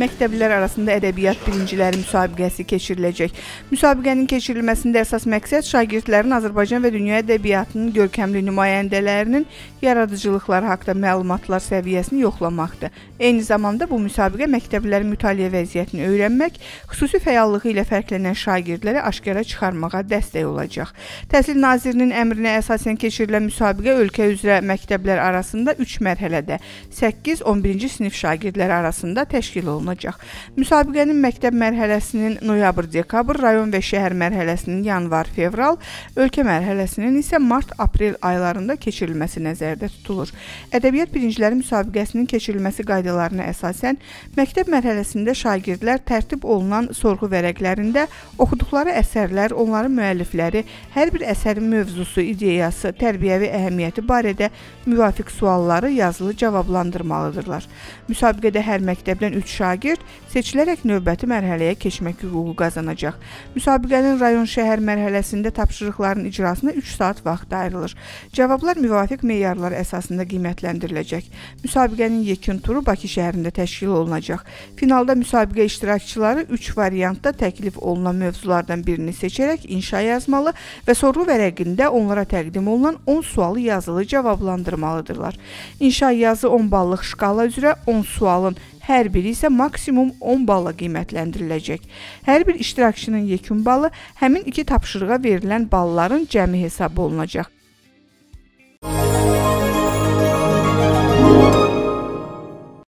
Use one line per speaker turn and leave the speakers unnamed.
məktəblilər arasında ədəbiyyat birinciləri müsabiqəsi keçiriləcək. Müsabiqənin keçirilməsində əsas məqsəd şagirdlərin Azərbaycan və dünya ədəbiyyatının görkəmli nümayəndələrinin yaradıcılıqları haqqında məlumatlar səviyyəsini yoxlamaqdır. Eyni zamanda bu müsabiqə məktəblilərin mütaliə vəziyyətini öyrənmək, xüsusi fəallığı ilə fərqlənən şagirdləri aşkara çıxarmağa dəstək olacaq. Təhsil Nazirinin əmrinə əsasən keçirilən müsabiqə ölkə üzrə məktəblər arasında 3 mərhələdə 8-11-ci sinif şagirdləri arasında təşkil olunacaq. Müsabiqənin məktəb mərhələsinin noyabr-dekabr, rayon və şəhər mərhələsinin yanvar-fevral, ölkə mərhələsinin isə mart-aprel aylarında keçirilməsi nəzərdə tutulur. Ədəbiyyat birinciləri müsabiqəsinin keçirilməsi qaydalarına əsasən məktəb mərhələsində şagirdlər tərtib olunan sorğu vərəqlərində oxuduqları əsərlər, onların müəllifləri, hər bir əsərin mövzusu, ideyası, tərbiyəvi əhəmiyyəti barədə müvafiq sualları yazılı cavablandırmalıdırlar. Müsabiqədə hər məktəbdən 3 şagird seçilərək növbəti mərhələyə keçmək hüququ qazanacaq. Müsabiqənin rayon şəhər mərhələsində tapşırıqların icrasına 3 saat vaxt ayrılır. Cavablar müvafiq meyarlar əsasında qiymətləndiriləcək. Müsabiqənin yekun turu Bakı şəhərində təşkil olunacaq. Finalda müsabiqə iştirakçıları 3 variantda təklif olunan mövzulardan birini seçərək inşa yazmalı və sorğu vərəqində onlara təqdim olunan 10 sualı yazılı cavablandırmalıdırlar. İnşa yazı 10 ballıq şkala üzrə 10 sualın hər biri isə maksimum 10 balla qiymətləndiriləcək. Hər bir iştirakçının yekun balı həmin iki tapşırığa verilən balların cəmi hesab olunacaq.